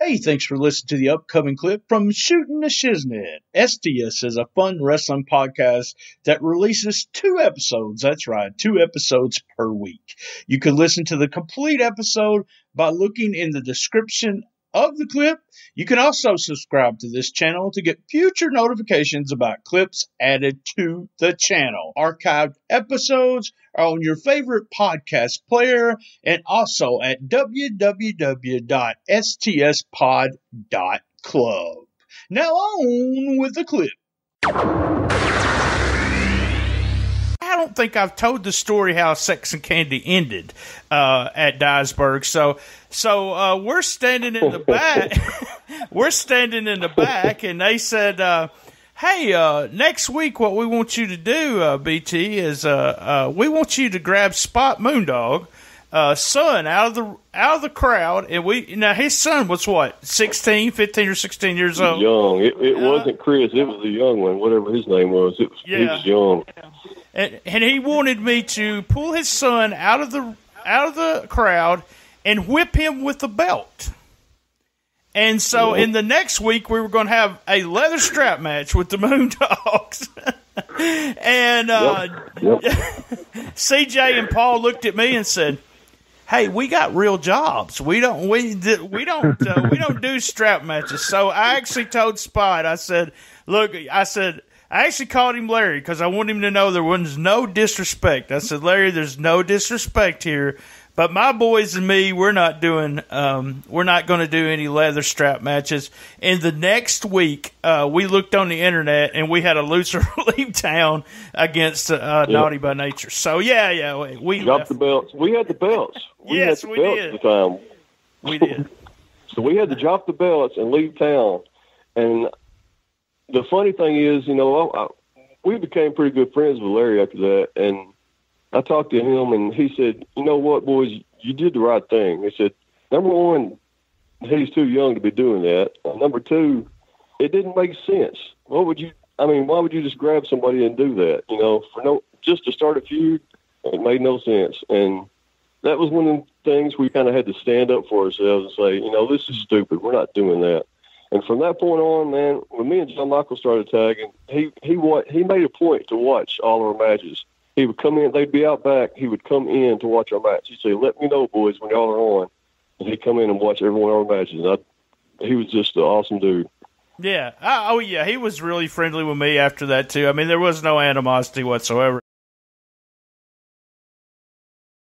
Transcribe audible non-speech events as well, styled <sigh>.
Hey, thanks for listening to the upcoming clip from Shooting the Shiznit. STS is a fun wrestling podcast that releases two episodes. That's right, two episodes per week. You can listen to the complete episode by looking in the description of the clip. You can also subscribe to this channel to get future notifications about clips added to the channel. Archived episodes are on your favorite podcast player and also at www.stspod.club. Now on with the clip. I don't think I've told the story how Sex and Candy ended uh, at Dyersburg. So, so uh, we're standing in the back. <laughs> we're standing in the back, and they said, uh, "Hey, uh, next week, what we want you to do, uh, BT, is uh, uh, we want you to grab Spot Moondog." Uh, son out of the out of the crowd, and we now his son was what 16, 15 or sixteen years old. Young. It, it wasn't Chris. It was a young one, whatever his name was. It was he was young. And, and he wanted me to pull his son out of the out of the crowd and whip him with the belt. And so in the next week we were going to have a leather strap match with the <laughs> Moondogs. and uh, Yep. <laughs> CJ and Paul looked at me and said, "Hey, we got real jobs. We don't we we don't uh, we don't do strap matches." So I actually told Spot, I said, "Look, I said." I actually called him Larry because I want him to know there was no disrespect. I said, Larry, there's no disrespect here, but my boys and me, we're not doing, um, we're not going to do any leather strap matches. And the next week, uh, we looked on the internet and we had a loser <laughs> leave town against uh, Naughty by Nature. So yeah, yeah, we, we Dropped left. the belts. We had the belts. We Yes, had the we belts did. at the time. we did. <laughs> So we had to drop the belts and leave town. And the funny thing is, you know, I, I, we became pretty good friends with Larry after that. And I talked to him, and he said, "You know what, boys, you did the right thing." He said, "Number one, he's too young to be doing that. Number two, it didn't make sense. What would you? I mean, why would you just grab somebody and do that? You know, for no, just to start a feud, it made no sense." And that was one of the things we kind of had to stand up for ourselves and say, you know, this is stupid. We're not doing that. And from that point on, man, when me and John Michael started tagging, he he wa- he made a point to watch all our matches. He would come in; they'd be out back. He would come in to watch our match. He'd say, "Let me know, boys, when y'all are on." And he'd come in and watch every one of our matches. I, he was just an awesome dude. Yeah. Oh, yeah. He was really friendly with me after that too. I mean, there was no animosity whatsoever.